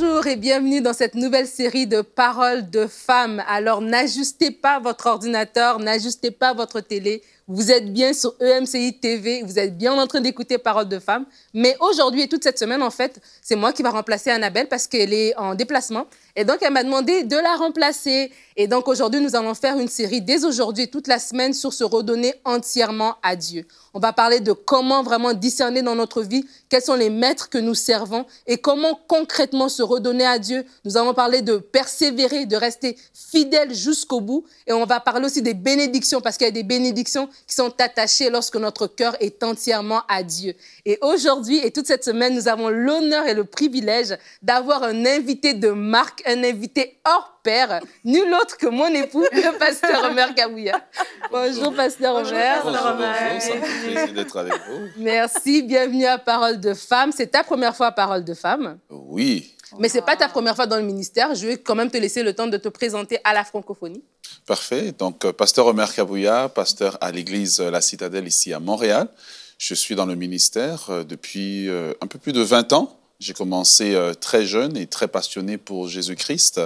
Bonjour et bienvenue dans cette nouvelle série de paroles de femmes. Alors n'ajustez pas votre ordinateur, n'ajustez pas votre télé. Vous êtes bien sur EMCI TV, vous êtes bien en train d'écouter Paroles de femmes. Mais aujourd'hui et toute cette semaine, en fait, c'est moi qui va remplacer Annabelle parce qu'elle est en déplacement. Et donc, elle m'a demandé de la remplacer. Et donc, aujourd'hui, nous allons faire une série dès aujourd'hui toute la semaine sur se redonner entièrement à Dieu. On va parler de comment vraiment discerner dans notre vie quels sont les maîtres que nous servons et comment concrètement se redonner à Dieu. Nous allons parler de persévérer, de rester fidèle jusqu'au bout. Et on va parler aussi des bénédictions parce qu'il y a des bénédictions qui sont attachées lorsque notre cœur est entièrement à Dieu. Et aujourd'hui et toute cette semaine, nous avons l'honneur et le privilège d'avoir un invité de marque, un invité hors pair, nul autre que mon époux, le pasteur Omer Kabouya. Bonjour, pasteur Omer. Bonjour, bonjour, ça me fait plaisir d'être avec vous. Merci, bienvenue à Parole de Femme. C'est ta première fois à Parole de Femme. Oui, Mais c'est pas ta première fois dans le ministère. Je vais quand même te laisser le temps de te présenter à la francophonie. parfait. Donc, euh, pasteur Omer Kabouya, pasteur à l'église La Citadelle ici à Montréal. Je suis dans le ministère euh, depuis euh, un peu plus de 20 ans. J'ai commencé euh, très jeune et très passionné pour Jésus-Christ.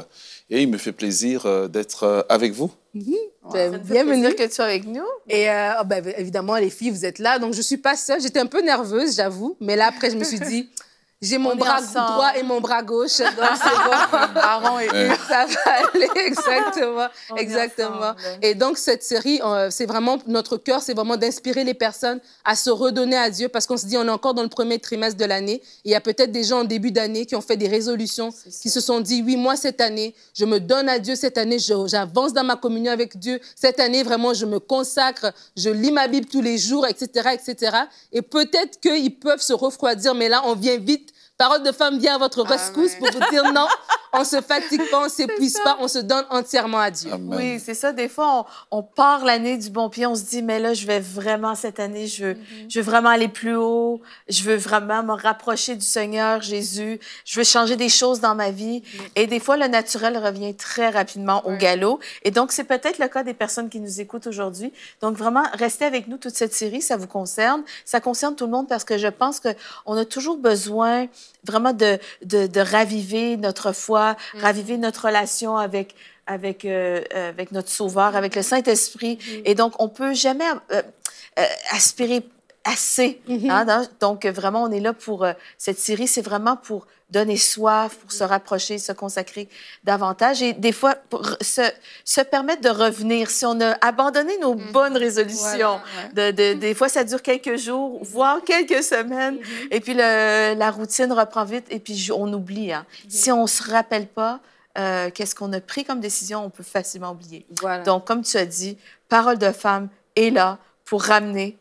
Et il me fait plaisir euh, d'être euh, avec vous. Ben, me fait bienvenue. que tu sois avec nous. Et euh, oh, ben, évidemment, les filles, vous êtes là. Donc, je suis pas seule. J'étais un peu nerveuse, j'avoue. Mais là, après, je me suis dit, j'ai mon bras ensemble. droit et mon bras gauche. Donc, c'est bon. Aaron et Ouais. Ça va aller, exactement. On exactement. Et donc, cette série, euh, c'est vraiment, notre cœur, c'est vraiment d'inspirer les personnes à se redonner à Dieu parce qu'on se dit, on est encore dans le premier trimestre de l'année. Il y a peut-être des gens en début d'année qui ont fait des résolutions, qui se sont dit, oui, moi, cette année, je me donne à Dieu. Cette année, j'avance dans ma communion avec Dieu. Cette année, vraiment, je me consacre, je lis ma Bible tous les jours, etc., etc. Et peut-être qu'ils peuvent se refroidir, mais là, on vient vite. Parole de femme vient à votre rescousse pour vous dire non, on se fatigue pas, on s'épuise pas, on se donne entièrement à Dieu. Amen. Oui, c'est ça. Des fois, on, on part l'année du bon pied, on se dit, mais là, je vais vraiment, cette année, je veux, je veux vraiment aller plus haut, je veux vraiment me rapprocher du Seigneur Jésus, je veux changer des choses dans ma vie. Et des fois, le naturel revient très rapidement au galop. Et donc, c'est peut-être le cas des personnes qui nous écoutent aujourd'hui. Donc, vraiment, restez avec nous toute cette série, ça vous concerne. Ça concerne tout le monde parce que je pense qu'on a toujours besoin vraiment de, de, de raviver notre foi, raviver notre relation avec, avec, euh, euh, avec notre Sauveur, avec le Saint-Esprit. Et donc, on peut jamais euh, aspirer assez. hein, dans- donc, euh, vraiment, on est là pour... euh, cette série, c'est vraiment pour donner soif, pour se rapprocher, se consacrer davantage et des fois, pour se, se permettre de revenir. Si on a abandonné nos bonnes résolutions, de, de- des fois, ça dure quelques jours, voire quelques semaines, et puis le- la routine reprend vite, et puis on oublie. hein. Si on se rappelle pas euh, qu'est-ce qu'on a pris comme décision, on peut facilement oublier. Voilà. Donc, comme tu as dit, Parole de femme est là pour ramener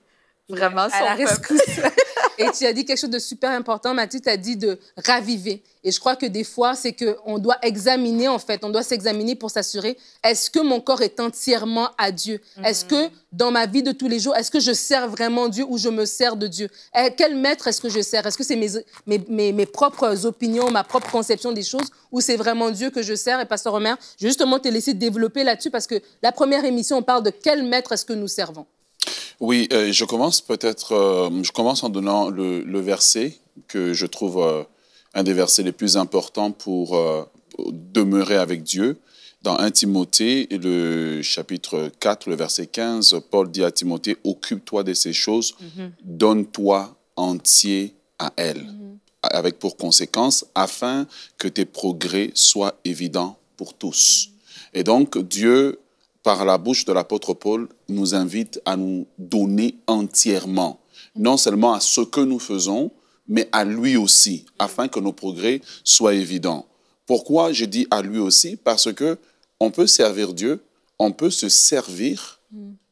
vraiment son à la peuple. rescousse. Et tu as dit quelque chose de super important, Mathieu, tu as dit de raviver. Et je crois que des fois, c'est qu'on doit examiner, en fait, on doit s'examiner pour s'assurer, est-ce que mon corps est entièrement à Dieu? Est-ce que dans ma vie de tous les jours, est-ce que je sers vraiment Dieu ou je me sers de Dieu? Eh, Quel maître est-ce que je sers? Est-ce que c'est mes, mes, mes, mes propres opinions, ma propre conception des choses ou c'est vraiment Dieu que je sers? Et Pasteur Omer, je vais justement te laisser développer là-dessus parce que la première émission, on parle de quel maître est-ce que nous servons? Oui, euh, je commence peut-être, euh, je commence en donnant le, le verset que je trouve euh, un des versets les plus importants pour, pour demeurer avec Dieu. Dans 1 Timothée, le chapitre 4, le verset 15, Paul dit à Timothée, occupe-toi de ces choses, donne-toi entier à elles, avec pour conséquence, afin que tes progrès soient évidents pour tous. Et donc, Dieu, par la bouche de l'apôtre Paul, nous invite à nous donner entièrement, non seulement à ce que nous faisons, mais à lui aussi, afin que nos progrès soient évidents. Pourquoi je dis à lui aussi? Parce que on peut servir Dieu, on peut se servir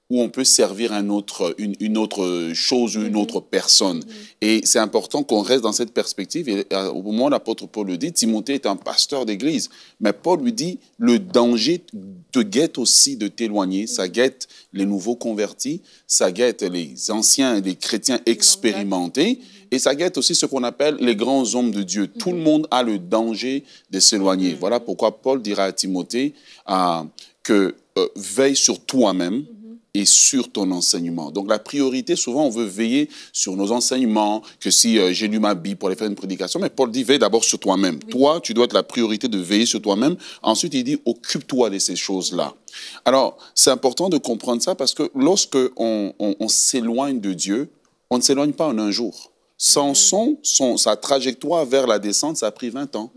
ou on peut servir un autre, une, une autre chose ou une autre personne. Et c'est important qu'on reste dans cette perspective. Et euh, au moment où l'apôtre Paul le dit, Timothée est un pasteur d'église. Mais Paul lui dit, le danger te guette aussi de t'éloigner. Ça guette les nouveaux convertis, ça guette les anciens, les chrétiens expérimentés. Et ça guette aussi ce qu'on appelle les grands hommes de Dieu. Tout le monde a le danger de s'éloigner. Voilà pourquoi Paul dira à Timothée euh, que euh, veille sur toi-même et sur ton enseignement. Donc la priorité, souvent, on veut veiller sur nos enseignements, que si euh, j'ai lu ma Bible pour aller faire une prédication, mais Paul dit, veille d'abord sur toi-même. Toi, tu dois être la priorité de veiller sur toi-même. Ensuite, il dit, occupe-toi de ces choses-là. Alors, c'est important de comprendre ça parce que lorsque on, on s'éloigne de Dieu, on ne s'éloigne pas en un jour. Samson, son, sa trajectoire vers la descente, ça a pris 20 ans.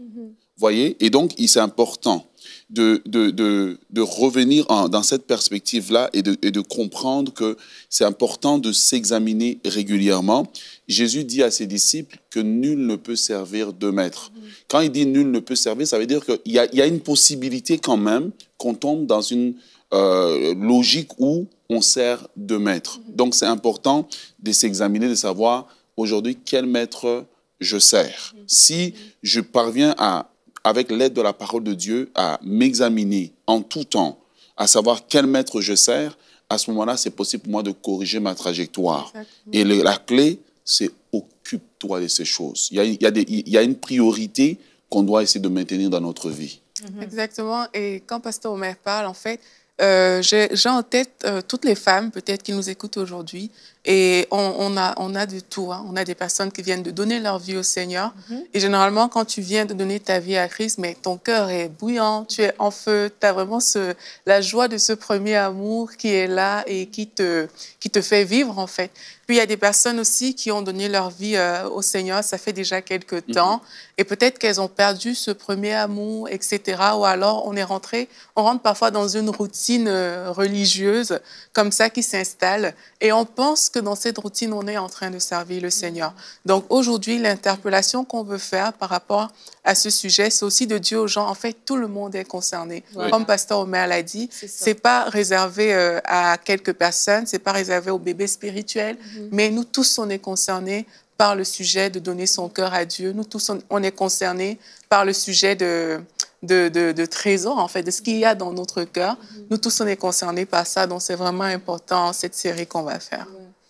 Voyez? Et donc, c'est important de, revenir en, dans cette perspective-là et de, et de comprendre que c'est important de s'examiner régulièrement. Jésus dit à ses disciples que nul ne peut servir deux maîtres. Quand il dit nul ne peut servir, ça veut dire qu'il y, y a, une possibilité quand même qu'on tombe dans une euh, logique où on sert deux maîtres. Donc c'est important de s'examiner, de savoir aujourd'hui quel maître je sers. Si je parviens à, avec l'aide de la parole de Dieu, à m'examiner en tout temps, à savoir quel maître je sers, à ce moment-là, c'est possible pour moi de corriger ma trajectoire. Et la clé, c'est occupe-toi de ces choses. Il y a, il y a, des, il y a une priorité qu'on doit essayer de maintenir dans notre vie. Exactement. Et quand Pasteur Omer parle, en fait, euh, j'ai en tête euh, toutes les femmes peut-être qui nous écoutent aujourd'hui et on, on, a, on a de tout. Hein. On a des personnes qui viennent de donner leur vie au Seigneur. Mhm. Et généralement, quand tu viens de donner ta vie à Christ, mais ton cœur est bouillant, tu es en feu, tu as vraiment ce, la joie de ce premier amour qui est là et qui te, qui te fait vivre en fait. Puis il y a des personnes aussi qui ont donné leur vie euh, au Seigneur, ça fait déjà quelques Mhm. temps, et peut-être qu'elles ont perdu ce premier amour, etc. Ou alors on est rentré, on rentre parfois dans une routine euh, religieuse comme ça qui s'installe, et on pense que dans cette routine, on est en train de servir le Seigneur. Donc aujourd'hui, l'interpellation qu'on veut faire par rapport à ce sujet, c'est aussi de dire aux gens, en fait, tout le monde est concerné. Comme Pasteur Omer l'a dit, C'est pas réservé euh, à quelques personnes, c'est pas réservé aux bébés spirituels, Mm-hmm. mais nous tous, on est concernés par le sujet de donner son cœur à Dieu. Nous tous, on, est concernés par le sujet de, de, de, de trésor, en fait, de ce qu'il y a dans notre cœur. Mm-hmm. Nous tous, on est concernés par ça, donc c'est vraiment important, cette série qu'on va faire.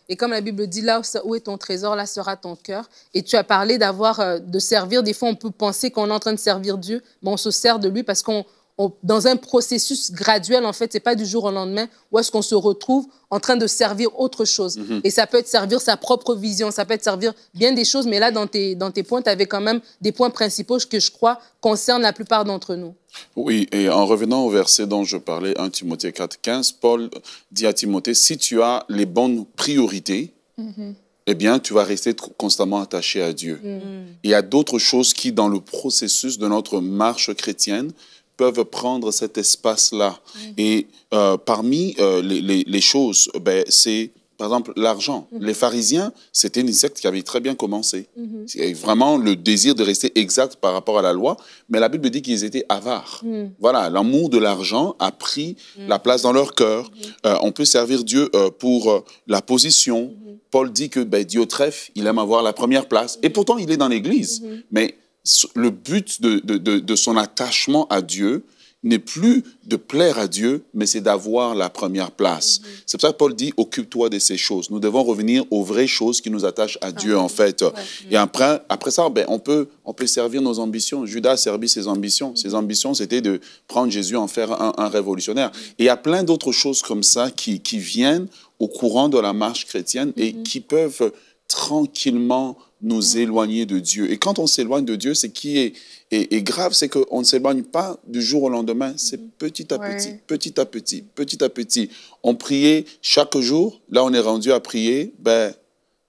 Et comme la Bible dit, là où est ton trésor, là sera ton cœur. Et tu as parlé d'avoir, euh, de servir. Des fois, on peut penser qu'on est en train de servir Dieu, mais on se sert de lui parce qu'on, on- dans un processus graduel, en fait, c'est pas du jour au lendemain, où est-ce qu'on se retrouve en train de servir autre chose. Et ça peut être servir sa propre vision, ça peut être servir bien des choses, mais là, dans tes, dans tes points, tu avais quand même des points principaux que je crois concernent la plupart d'entre nous. Oui, et en revenant au verset dont je parlais, 1 Timothée 4, 15, Paul dit à Timothée, si tu as les bonnes priorités, eh bien, tu vas rester constamment attaché à Dieu. Il y a d'autres choses qui, dans le processus de notre marche chrétienne, peuvent prendre cet espace-là. Et euh, parmi euh, les, les- les choses, ben, c'est par exemple l'argent. Les pharisiens, c'était une secte qui avait très bien commencé. C'est vraiment le désir de rester exact par rapport à la loi, mais la Bible dit qu'ils étaient avares. Voilà, l'amour de l'argent a pris la place dans leur cœur. Euh, on peut servir Dieu euh, pour euh, la position. Paul dit que ben, Diotrephe, il aime avoir la première place. Et pourtant, il est dans l'Église. Mais le but de, de- de- de son attachement à Dieu n'est plus de plaire à Dieu, mais c'est d'avoir la première place. C'est pour ça que Paul dit, occupe-toi de ces choses. Nous devons revenir aux vraies choses qui nous attachent à Dieu, en fait. Et après, après ça, ben, on, peut, on peut servir nos ambitions. Judas a servi ses ambitions. Ses ambitions, c'était de prendre Jésus, en faire un, un révolutionnaire. Et il y a plein d'autres choses comme ça qui, qui viennent au courant de la marche chrétienne et qui peuvent tranquillement nous éloigner de Dieu. Et quand on s'éloigne de Dieu, ce qui est, est- est grave, c'est qu'on ne s'éloigne pas du jour au lendemain. C'est petit à Ouais. petit, petit à petit, petit à petit. On priait chaque jour. Là, on est rendu à prier ben,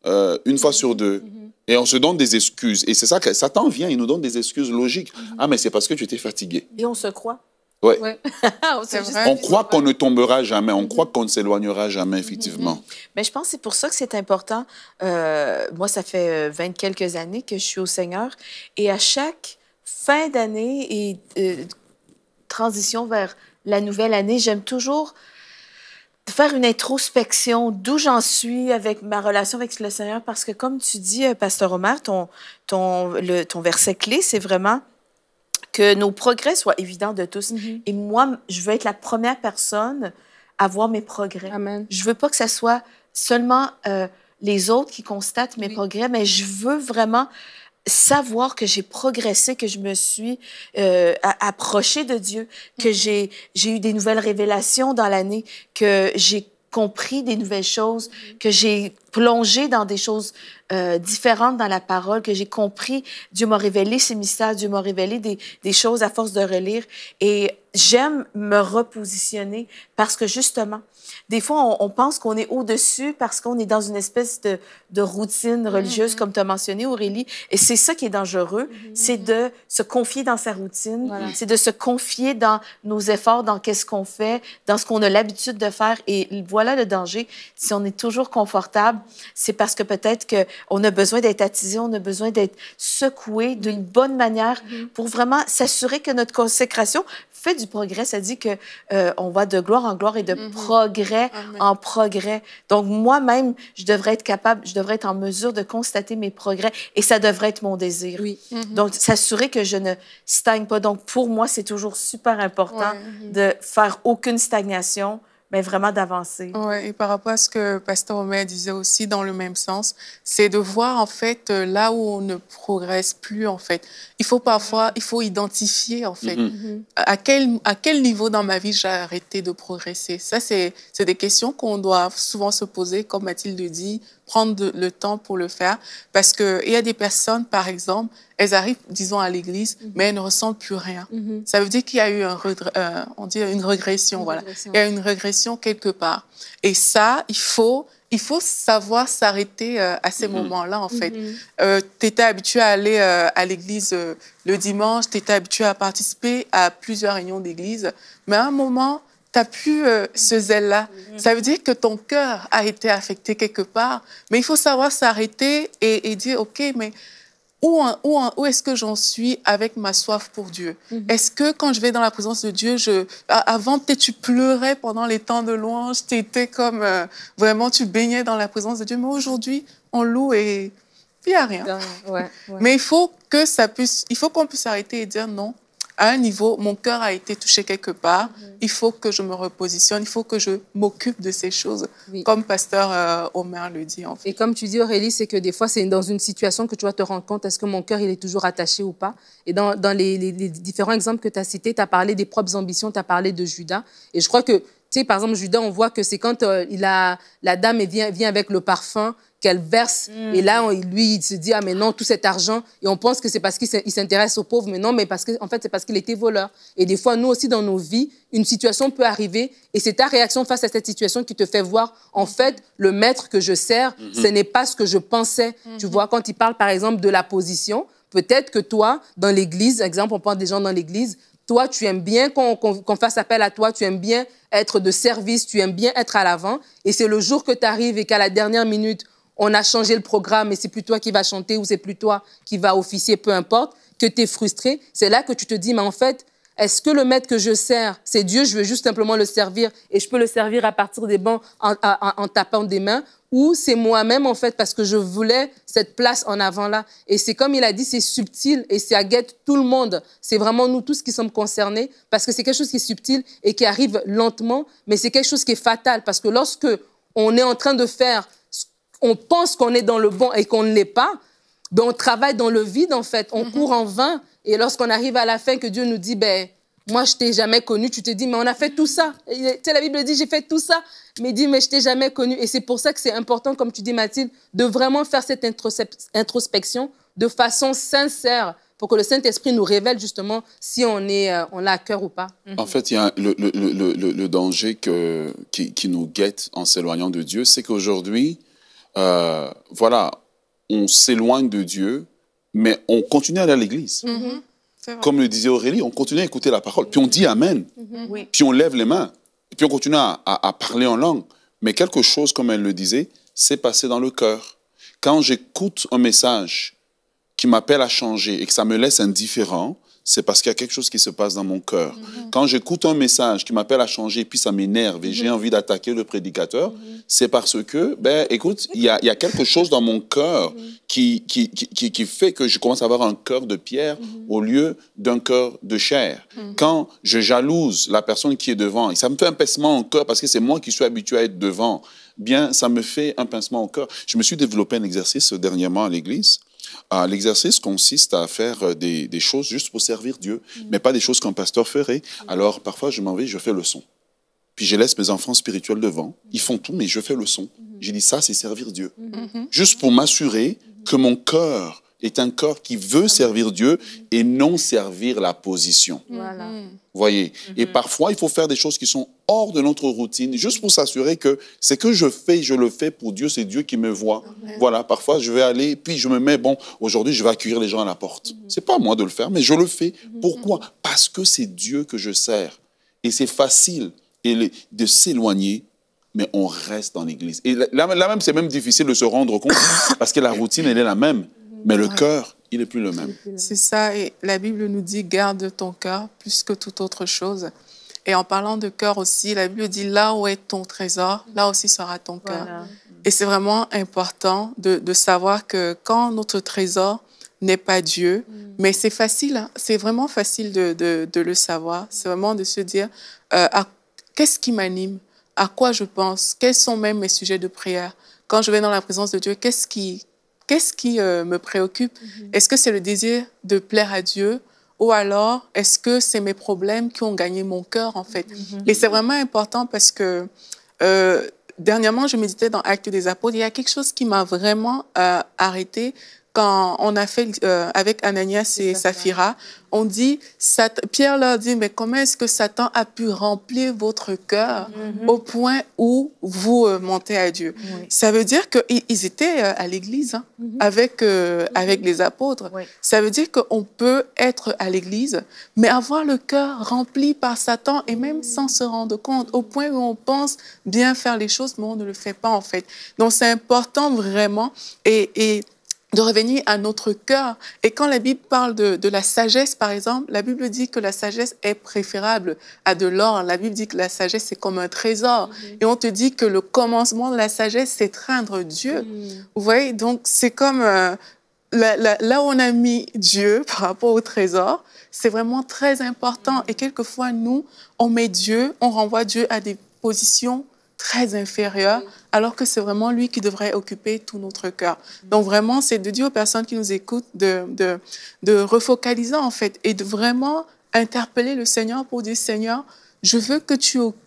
euh, une fois sur deux. Et on se donne des excuses. Et c'est ça que Satan vient, il nous donne des excuses logiques. Ah, mais c'est parce que tu étais fatigué. Et on se croit. Ouais. Ouais. On vrai. Croit qu'on ne tombera jamais, on croit qu'on ne s'éloignera jamais, effectivement. Mais je pense que c'est pour ça que c'est important. Euh, moi, ça fait euh, 20 quelques années que je suis au Seigneur. Et à chaque fin d'année et euh, transition vers la nouvelle année, j'aime toujours faire une introspection d'où j'en suis avec ma relation avec le Seigneur. Parce que comme tu dis, Pasteur Omar, ton, ton, le, ton verset clé, c'est vraiment que nos progrès soient évidents de tous. Et moi, je veux être la première personne à voir mes progrès. Amen. Je veux pas que ça soit seulement euh, les autres qui constatent mes Oui. progrès, mais je veux vraiment savoir que j'ai progressé, que je me suis euh, approchée de Dieu, que j'ai j'ai eu des nouvelles révélations dans l'année, que j'ai compris des nouvelles choses, que j'ai plongé dans des choses euh, différentes dans la parole, que j'ai compris. Dieu m'a révélé ses mystères, Dieu m'a révélé des, des choses à force de relire. Et j'aime me repositionner parce que justement, des fois, on, on pense qu'on est au-dessus parce qu'on est dans une espèce de, de routine religieuse, comme tu as mentionné, Aurélie. Et c'est ça qui est dangereux, c'est de se confier dans sa routine, c'est de se confier dans nos efforts, dans qu'est-ce qu'on fait, dans ce qu'on a l'habitude de faire. Et voilà le danger. Si on est toujours confortable, c'est parce que peut-être qu'on a besoin d'être attisé, on a besoin d'être secoué d'une bonne manière pour vraiment s'assurer que notre consécration fait du progrès. Ça dit que euh, on va de gloire en gloire et de progrès en progrès. Donc moi-même, je devrais être capable, je devrais être en mesure de constater mes progrès et ça devrait être mon désir. Oui. Donc s'assurer que je ne stagne pas. Donc pour moi, c'est toujours super important de faire aucune stagnation mais vraiment d'avancer. Ouais, et par rapport à ce que Pasteur Omer disait aussi dans le même sens, c'est de voir en fait euh, là où on ne progresse plus en fait. Il faut parfois, il faut identifier en fait à quel à quel niveau dans ma vie j'ai arrêté de progresser. Ça c'est c'est des questions qu'on doit souvent se poser, comme Mathilde dit, prendre de- le temps pour le faire, parce que il y a des personnes par exemple, elles arrivent disons à l'église, mais elles ne ressentent plus rien. Ça veut dire qu'il y a eu un euh, on dit une régression, voilà. régression. Il y a une régression quelque part. Et ça, il faut, il faut savoir s'arrêter euh, à ces moments-là, en fait. tu étais habitué à aller euh, à l'église euh, le dimanche, tu étais habitué à participer à plusieurs réunions d'église, mais à un moment, tu n'as plus euh, ce zèle-là. Ça veut dire que ton cœur a été affecté quelque part, mais il faut savoir s'arrêter et, et dire, OK, mais où, où, où est-ce que j'en suis avec ma soif pour Dieu? Est-ce que quand je vais dans la présence de Dieu, je, avant peut-être tu pleurais pendant les temps de louange, tu étais comme euh, vraiment tu baignais dans la présence de Dieu, mais aujourd'hui on loue et il n'y a rien. Ouais, ouais. Mais il faut que ça puisse, il faut qu'on puisse arrêter et dire non. À un niveau, mon cœur a été touché quelque part. Il faut que je me repositionne. Il faut que je m'occupe de ces choses, Oui. comme Pasteur euh, Omer le dit en fait. Et comme tu dis, Aurélie, c'est que des fois, c'est dans une situation que tu vas te rendre compte, est-ce que mon cœur, il est toujours attaché ou pas? Et dans, dans les, les- les différents exemples que tu as cités, tu as parlé des propres ambitions, tu as parlé de Judas. Et je crois que, tu sais, par exemple, Judas, on voit que c'est quand euh, il a, la dame vient, vient avec le parfum qu'elle verse. Et là, on- lui, il se dit, ah, mais non, tout cet argent. Et on pense que c'est parce qu'il s'in- il s'intéresse aux pauvres. Mais non, mais parce que, en fait, c'est parce qu'il était voleur. Et des fois, nous aussi, dans nos vies, une situation peut arriver. Et c'est ta réaction face à cette situation qui te fait voir, en fait, le maître que je sers, ce n'est pas ce que je pensais. Tu vois, quand il parle, par exemple, de la position, peut-être que toi, dans l'église, exemple, on parle des gens dans l'église, toi, tu aimes bien qu'on fasse appel à toi, tu aimes bien être de service, tu aimes bien être à l'avant. Et c'est le jour que tu arrives et qu'à la dernière minute, on a changé le programme et c'est plus toi qui vas chanter ou c'est plus toi qui va officier, peu importe, que tu es frustré. C'est là que tu te dis, mais en fait, est-ce que le maître que je sers, c'est Dieu, je veux juste simplement le servir et je peux le servir à partir des bancs en, tapant des mains? Ou c'est moi-même en fait parce que je voulais cette place en avant là. Et c'est comme il a dit, c'est subtil et ça guette tout le monde. C'est vraiment nous tous qui sommes concernés parce que c'est quelque chose qui est subtil et qui arrive lentement, mais c'est quelque chose qui est fatal parce que lorsque on est en train de faire, on pense qu'on est dans le bon et qu'on ne l'est pas, ben on travaille dans le vide en fait, on court en vain. Et lorsqu'on arrive à la fin que Dieu nous dit, ben moi je t'ai jamais connu, tu te dis mais on a fait tout ça. Et, Tu sais la Bible dit j'ai fait tout ça, mais il dit mais je t'ai jamais connu. Et c'est pour ça que c'est important, comme tu dis Mathilde, de vraiment faire cette introspection de façon sincère pour que le Saint Esprit nous révèle justement si on est euh, on l'a à cœur ou pas. En fait, il y a le, le- le- le- le danger que, qui, qui nous guette en s'éloignant de Dieu, c'est qu'aujourd'hui, euh, voilà, on s'éloigne de Dieu, mais on continue à aller à l'église. Vrai. Comme le disait Aurélie, on continue à écouter la parole, puis on dit Amen, Oui. puis on lève les mains, puis on continue à, à- à parler en langue. Mais quelque chose, comme elle le disait, c'est passé dans le cœur. Quand j'écoute un message qui m'appelle à changer et que ça me laisse indifférent, c'est parce qu'il y a quelque chose qui se passe dans mon cœur. Quand j'écoute un message qui m'appelle à changer puis ça m'énerve et j'ai envie d'attaquer le prédicateur, c'est parce que, ben, écoute, il y a, il y a quelque chose dans mon cœur qui, qui, qui, qui- qui fait que je commence à avoir un cœur de pierre au lieu d'un cœur de chair. Quand je jalouse la personne qui est devant, et ça me fait un pincement au cœur parce que c'est moi qui suis habitué à être devant, bien, ça me fait un pincement au cœur. Je me suis développé un exercice dernièrement à l'église. L'exercice consiste à faire euh, des, des choses juste pour servir Dieu, mais pas des choses qu'un pasteur ferait. Alors, parfois, je m'en vais, je fais le son. puis je laisse mes enfants spirituels devant. Ils font tout, mais je fais le son. J'ai dit, ça, c'est servir Dieu. Mhm. Juste pour m'assurer que mon cœur est un corps qui veut servir Dieu et non servir la position. Voilà. Voyez. Et parfois, il faut faire des choses qui sont hors de notre routine, juste pour s'assurer que ce que je fais, je le fais pour Dieu, c'est Dieu qui me voit. Voilà. Parfois, je vais aller, puis je me mets, bon, aujourd'hui, je vais accueillir les gens à la porte. C'est pas à moi de le faire, mais je le fais. Pourquoi? Parce que c'est Dieu que je sers. Et c'est facile et les- de s'éloigner, mais on reste dans l'Église. Et là, là même, c'est même difficile de se rendre compte, parce que la routine, elle est la même, mais le cœur, il n'est plus le même. C'est ça, et la Bible nous dit garde ton cœur plus que toute autre chose. Et en parlant de cœur aussi, la Bible dit là où est ton trésor, là aussi sera ton cœur. Voilà. Et c'est vraiment important de, de savoir que quand notre trésor n'est pas Dieu, mais c'est facile, hein, c'est vraiment facile de, de, de le savoir. C'est vraiment de se dire euh, qu'est-ce qui m'anime, à quoi je pense, quels sont même mes sujets de prière? Quand je vais dans la présence de Dieu, qu'est-ce qui, qu'est-ce qui euh, me préoccupe? Est-ce que c'est le désir de plaire à Dieu? Ou alors est-ce que c'est mes problèmes qui ont gagné mon cœur en fait? Et c'est vraiment important parce que euh, dernièrement, je méditais dans Actes des Apôtres. Il y a quelque chose qui m'a vraiment euh, arrêté quand on a fait euh, avec Ananias et Saphira. On dit, Pierre leur dit, mais comment est-ce que Satan a pu remplir votre cœur au point où vous euh, montez à Dieu? Oui. Ça veut dire qu'ils ils étaient euh, à l'église hein, avec, euh, avec les apôtres. Oui. Ça veut dire qu'on peut être à l'église, mais avoir le cœur rempli par Satan et même sans se rendre compte, au point où on pense bien faire les choses, mais on ne le fait pas en fait. Donc c'est important vraiment et, et de revenir à notre cœur. Et quand la Bible parle de, de la sagesse, par exemple, la Bible dit que la sagesse est préférable à de l'or. La Bible dit que la sagesse, c'est comme un trésor. Et on te dit que le commencement de la sagesse, c'est craindre Dieu. Vous voyez, donc c'est comme euh, là où on a mis Dieu par rapport au trésor, c'est vraiment très important. Et quelquefois, nous, on met Dieu, on renvoie Dieu à des positions très inférieures, alors que c'est vraiment lui qui devrait occuper tout notre cœur. Donc vraiment, c'est de dire aux personnes qui nous écoutent de, de, de refocaliser en fait et de vraiment interpeller le Seigneur pour dire, Seigneur, je veux que tu occupes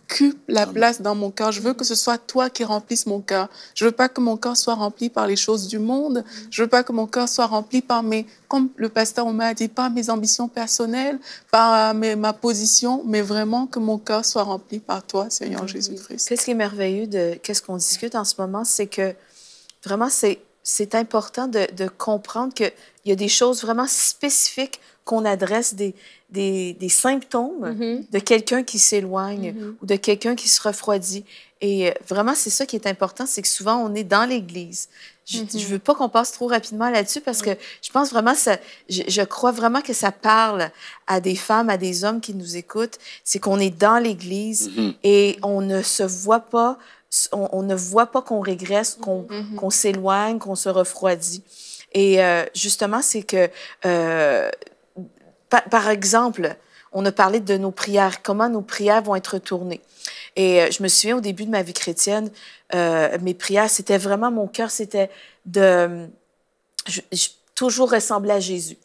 la place dans mon cœur. Je veux que ce soit toi qui remplisses mon cœur. Je veux pas que mon cœur soit rempli par les choses du monde. Je veux pas que mon cœur soit rempli par mes, comme le pasteur m'a dit, par mes ambitions personnelles, par euh, mes- ma position, mais vraiment que mon cœur soit rempli par toi, Seigneur Jésus-Christ. Qu'est-ce qui est merveilleux de qu'est-ce qu'on discute en ce moment, c'est que vraiment, c'est, c'est important de, de comprendre qu'il y a des choses vraiment spécifiques qu'on adresse, des, des, des symptômes Mhm. de quelqu'un qui s'éloigne ou de quelqu'un qui se refroidit. Et euh, vraiment, c'est ça qui est important, c'est que souvent, on est dans l'Église. Je ne veux pas qu'on passe trop rapidement là-dessus parce que je pense vraiment, ça, je, je crois vraiment que ça parle à des femmes, à des hommes qui nous écoutent. C'est qu'on est dans l'Église et on ne se voit pas, on, on ne voit pas qu'on régresse, qu'on qu'on s'éloigne, qu'on se refroidit. Et euh, justement, c'est que, euh, par, par exemple, on a parlé de nos prières, comment nos prières vont être tournées? Et euh, je me souviens au début de ma vie chrétienne, euh, mes prières, c'était vraiment mon cœur, c'était de je, je- toujours ressembler à Jésus.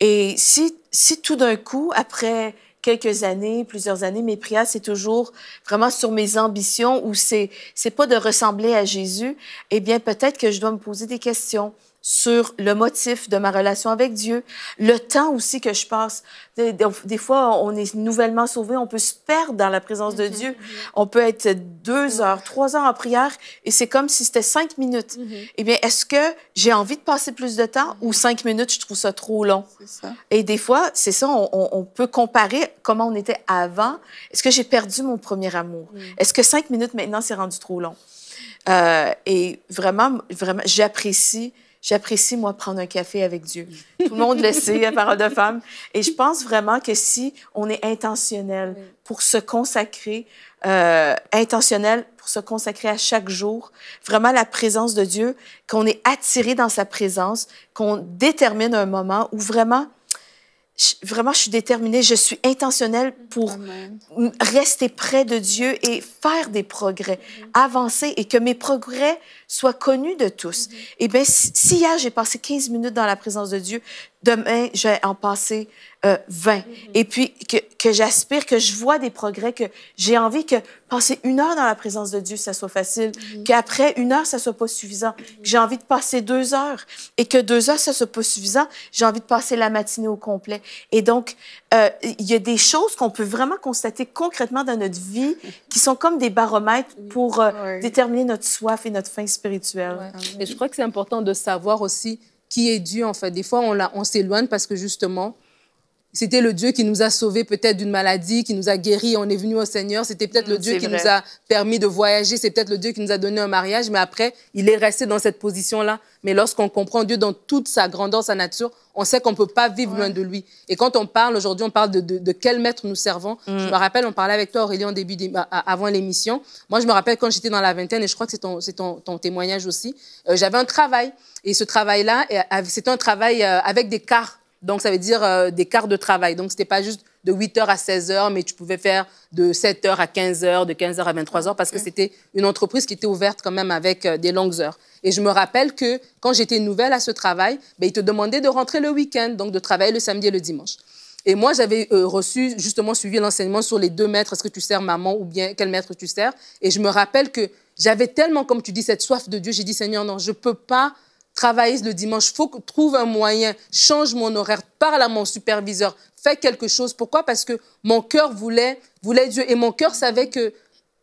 Et si, si tout d'un coup, après quelques années, plusieurs années, mes prières, c'est toujours vraiment sur mes ambitions ou c'est, c'est pas de ressembler à Jésus, eh bien, peut-être que je dois me poser des questions sur le motif de ma relation avec Dieu, le temps aussi que je passe. Des, fois, on est nouvellement sauvé, on peut se perdre dans la présence de Dieu. On peut être deux heures, trois heures en prière et c'est comme si c'était cinq minutes. Eh bien, est-ce que j'ai envie de passer plus de temps ou cinq minutes, je trouve ça trop long? Ça. Et des fois, c'est ça, on, on- on peut comparer comment on était avant. Est-ce que j'ai perdu mon premier amour? Est-ce que cinq minutes maintenant, c'est rendu trop long? Euh, et vraiment, vraiment, j'apprécie, j'apprécie, moi, prendre un café avec Dieu. Tout le monde le sait, à parole de femme. Et je pense vraiment que si on est intentionnel pour se consacrer, euh, intentionnel pour se consacrer à chaque jour, vraiment la présence de Dieu, qu'on est attiré dans sa présence, qu'on détermine un moment où vraiment, vraiment, je suis déterminée, je suis intentionnelle pour Amen. rester près de Dieu et faire des progrès, avancer et que mes progrès soient connus de tous. Eh bien, si si hier j'ai passé 15 minutes dans la présence de Dieu, demain je vais en passer euh, 20. Et puis que, que j'aspire, que je vois des progrès, que j'ai envie que passer une heure dans la présence de Dieu, ça soit facile, qu'après une heure, ça soit pas suffisant. que J'ai envie de passer deux heures et que deux heures, ça soit pas suffisant. J'ai envie de passer la matinée au complet. Et donc, euh, il y a des choses qu'on peut vraiment constater concrètement dans notre vie qui sont comme des baromètres pour euh, Ouais. déterminer notre soif et notre faim spirituelle. Ouais. Et je crois que c'est important de savoir aussi qui est Dieu, en fait. Des fois, on, l'a- on s'éloigne parce que justement, c'était le Dieu qui nous a sauvés peut-être d'une maladie, qui nous a guéris, on est venu au Seigneur. C'était peut-être le Mm, Dieu qui vrai. nous a permis de voyager, c'est peut-être le Dieu qui nous a donné un mariage, mais après, il est resté dans cette position-là. Mais lorsqu'on comprend Dieu dans toute sa grandeur, sa nature, on sait qu'on ne peut pas vivre loin de lui. Et quand on parle, aujourd'hui, on parle de, de- de quel maître nous servons. Je me rappelle, on parlait avec toi, Aurélie, en début d'é- à- à- avant l'émission. Moi, je me rappelle quand j'étais dans la vingtaine, et je crois que c'est ton, c'est ton, ton témoignage aussi, euh, j'avais un travail. Et ce travail-là, euh, c'était un travail euh, avec des quarts. Donc, ça veut dire euh, des quarts de travail. Donc, c'était pas juste de 8h à 16h, mais tu pouvais faire de 7h à 15h, de 15h à 23h, parce que c'était une entreprise qui était ouverte quand même avec euh, des longues heures. Et je me rappelle que quand j'étais nouvelle à ce travail, ben, ils te demandaient de rentrer le week-end, donc de travailler le samedi et le dimanche. Et moi, j'avais euh, reçu, justement, suivi l'enseignement sur les deux maîtres. Est-ce que tu sers maman ou bien quel maître tu sers? Et je me rappelle que j'avais tellement, comme tu dis, cette soif de Dieu. J'ai dit, Seigneur, non, je peux pas travailler le dimanche. faut que trouve un moyen, change mon horaire, parle à mon superviseur, fais quelque chose. Pourquoi? Parce que mon cœur voulait, voulait Dieu et mon cœur savait que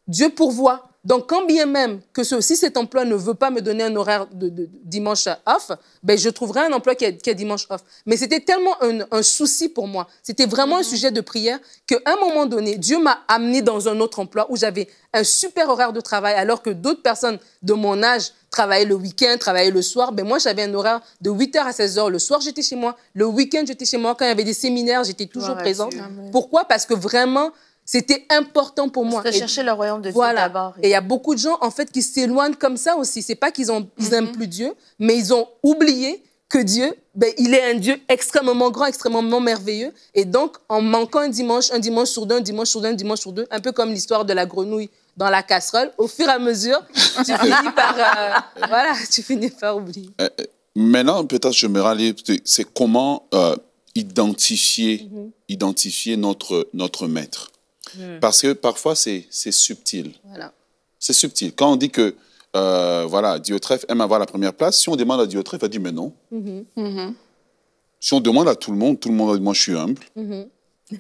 Dieu pourvoit. Donc, quand bien même que ce, si cet emploi ne veut pas me donner un horaire de, de- de dimanche off, ben, je trouverai un emploi qui est, qui est dimanche off. Mais c'était tellement un, un souci pour moi. C'était vraiment un sujet de prière qu'à un moment donné, Dieu m'a amené dans un autre emploi où j'avais un super horaire de travail alors que d'autres personnes de mon âge travaillaient le week-end, travaillaient le soir. Ben, moi, j'avais un horaire de 8h à 16h. Le soir, j'étais chez moi. Le week-end, j'étais chez moi. Quand il y avait des séminaires, j'étais toujours à présente. Pourquoi? Parce que vraiment, c'était important pour moi. Et- Rechercher le royaume de Dieu voilà. d'abord. Et il y a beaucoup de gens, en fait, qui s'éloignent comme ça aussi. C'est pas qu'ils ont, ils aiment plus Dieu, mais ils ont oublié que Dieu, ben, il est un Dieu extrêmement grand, extrêmement merveilleux. Et donc, en manquant un dimanche, un dimanche sur deux, un dimanche sur deux, un dimanche sur deux, un peu comme l'histoire de la grenouille dans la casserole, au fur et à mesure, tu finis par, euh, voilà, tu finis par oublier. Maintenant, peut-être je me rallie, c'est comment euh, identifier, identifier notre, notre maître. Parce que parfois, c'est c'est subtil. Voilà. C'est subtil. Quand on dit que, euh, voilà, Diotrephe aime avoir la première place, si on demande à Diotrephe, il va dire, mais non. Si on demande à tout le monde, tout le monde va dire, moi, je suis humble.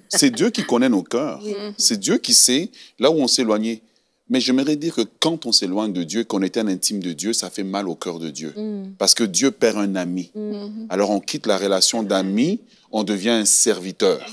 C'est Dieu qui connaît nos cœurs. C'est Dieu qui sait là où on s'est éloigné. Mais j'aimerais dire que quand on s'éloigne de Dieu, qu'on est un intime de Dieu, ça fait mal au cœur de Dieu. Parce que Dieu perd un ami. Alors on quitte la relation d'ami, on devient un serviteur.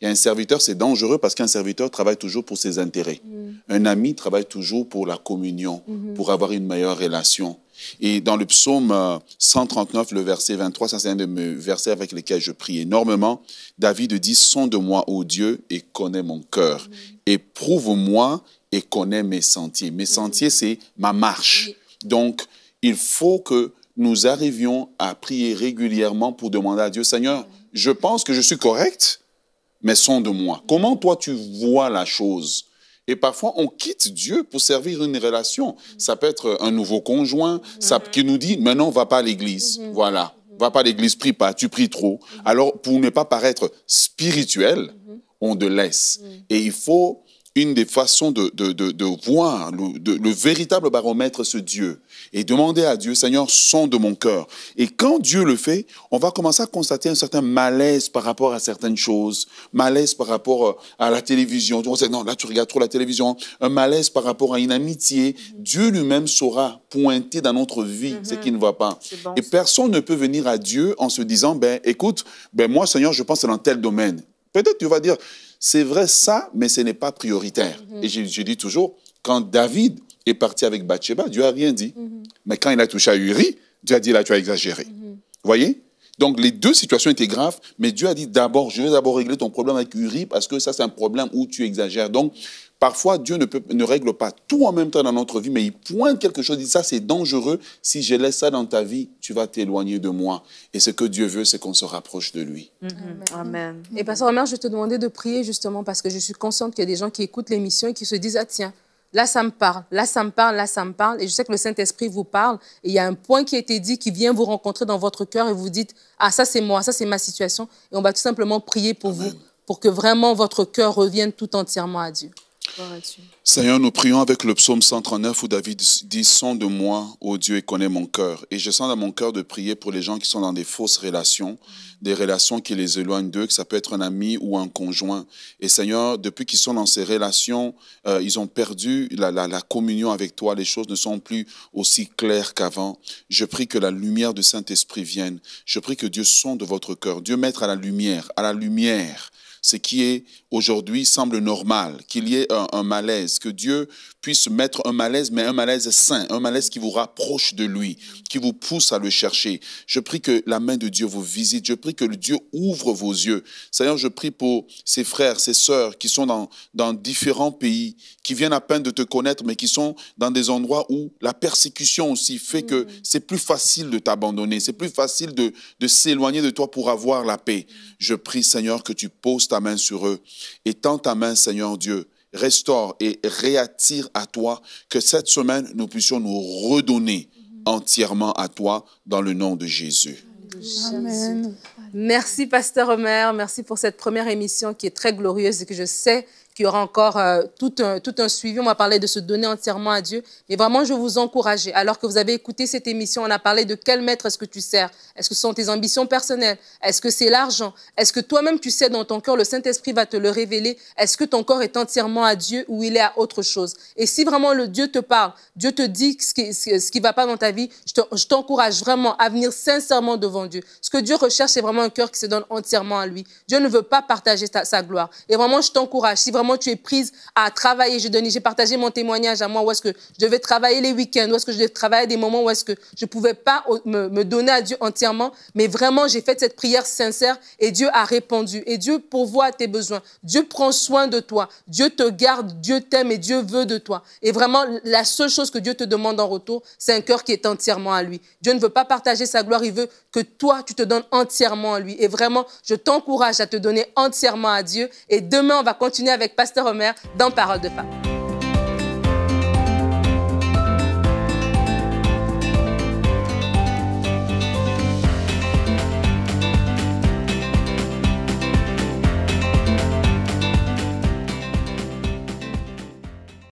Et un serviteur, c'est dangereux parce qu'un serviteur travaille toujours pour ses intérêts. Un ami travaille toujours pour la communion, pour avoir une meilleure relation. Et dans le psaume euh, 139, le verset 23, ça c'est un de mes versets avec lesquels je prie énormément. David dit, sonde-moi, ô Dieu, et connais mon cœur. Éprouve-moi et connais mes sentiers. Mes sentiers, c'est ma marche. Donc, il faut que nous arrivions à prier régulièrement pour demander à Dieu, Seigneur, je pense que je suis correct, mais sonde-moi. Comment toi tu vois la chose? Et parfois, on quitte Dieu pour servir une relation. Ça peut être un nouveau conjoint ça, qui nous dit, maintenant, va pas à l'église. Voilà. Va pas à l'église, prie pas, tu pries trop. Alors, pour ne pas paraître spirituel, on te laisse. Et il faut une des façons de, de, de, de voir le, de- le véritable baromètre, ce Dieu, et demander à Dieu, Seigneur, sonde mon cœur. Et quand Dieu le fait, on va commencer à constater un certain malaise par rapport à certaines choses, malaise par rapport euh, à la télévision. On sait, non, là, tu regardes trop la télévision, un malaise par rapport à une amitié. Dieu lui-même saura pointer dans notre vie ce qui ne va pas. Bon, Et personne ne peut venir à Dieu en se disant, ben, écoute, ben, moi, Seigneur, je pense dans tel domaine. Peut-être tu vas dire, c'est vrai ça, mais ce n'est pas prioritaire. Et je, je dis toujours, quand David est parti avec Bathsheba, Dieu n'a rien dit. Mais quand il a touché à Uri, Dieu a dit, là, tu as exagéré. Vous voyez? Donc, les deux situations étaient graves, mais Dieu a dit, d'abord, je vais d'abord régler ton problème avec Uri, parce que ça, c'est un problème où tu exagères. Donc, parfois, Dieu ne, peut, ne règle pas tout en même temps dans notre vie, mais il pointe quelque chose, il dit, ça, c'est dangereux. Si je laisse ça dans ta vie, tu vas t'éloigner de moi. Et ce que Dieu veut, c'est qu'on se rapproche de lui. Amen. Et Pasteur Omer, je vais te demander de prier justement parce que je suis consciente qu'il y a des gens qui écoutent l'émission et qui se disent Ah, tiens, là, ça me parle, là, ça me parle, là, ça me parle. Et je sais que le Saint-Esprit vous parle. Et il y a un point qui a été dit qui vient vous rencontrer dans votre cœur et vous dites, ah, ça, c'est moi, ça, c'est ma situation. Et on va tout simplement prier pour vous, pour que vraiment votre cœur revienne tout entièrement à Dieu. Seigneur, nous prions avec le psaume 139 où David dit Sonde de moi, ô Dieu, et connais mon cœur. Et je sens dans mon cœur de prier pour les gens qui sont dans des fausses relations, des relations qui les éloignent d'eux, que ça peut être un ami ou un conjoint. Et Seigneur, depuis qu'ils sont dans ces relations, euh, ils ont perdu la, la, communion avec toi. Les choses ne sont plus aussi claires qu'avant. Je prie que la lumière du Saint-Esprit vienne. Je prie que Dieu sonde votre cœur. Dieu mettre à la lumière, à la lumière ce qui est aujourd'hui semble normal, qu'il y ait un, malaise, que Dieu puisse mettre un malaise, mais un malaise sain, un malaise qui vous rapproche de lui, qui vous pousse à le chercher. Je prie que la main de Dieu vous visite, je prie que le Dieu ouvre vos yeux. Seigneur, je prie pour ces frères, ces sœurs qui sont dans, dans différents pays, qui viennent à peine de te connaître, mais qui sont dans des endroits où la persécution aussi fait que mm. c'est plus facile de t'abandonner, c'est plus facile de, de s'éloigner de toi pour avoir la paix. Je prie, Seigneur, que tu poses ta main sur eux et tends ta main, Seigneur Dieu, restaure et réattire à toi, que cette semaine, nous puissions nous redonner entièrement à toi dans le nom de Jésus. Amen. Merci, Pasteur Omer. Merci pour cette première émission qui est très glorieuse et que je sais qu'il y aura encore euh, tout, un, tout un suivi. On va parler de se donner entièrement à Dieu. Mais vraiment, je vous encourager. Alors que vous avez écouté cette émission, on a parlé de quel maître est-ce que tu sers. Est-ce que ce sont tes ambitions personnelles? Est-ce que c'est l'argent? Est-ce que toi-même tu sais dans ton cœur, le Saint-Esprit va te le révéler? Est-ce que ton corps est entièrement à Dieu ou il est à autre chose? Et si vraiment le Dieu te parle, Dieu te dit ce qui ce qui va pas dans ta vie, je t'encourage vraiment à venir sincèrement devant Dieu. Ce que Dieu recherche, c'est vraiment un cœur qui se donne entièrement à lui. Dieu ne veut pas partager sa gloire. Et vraiment, je t'encourage. Si vraiment tu es prise à travailler. J'ai partagé mon témoignage à moi où est-ce que je devais travailler les week-ends, où est-ce que je devais travailler des moments où est-ce que je pouvais pas me, donner à Dieu entièrement. Mais vraiment, j'ai fait cette prière sincère et Dieu a répondu. Et Dieu pourvoit à tes besoins. Dieu prend soin de toi. Dieu te garde, Dieu t'aime et Dieu veut de toi. Et vraiment, la seule chose que Dieu te demande en retour, c'est un cœur qui est entièrement à lui. Dieu ne veut pas partager sa gloire, il veut que toi, tu te donnes entièrement à lui. Et vraiment, je t'encourage à te donner entièrement à Dieu. Et demain, on va continuer avec Pasteur Omer dans Parole de femme.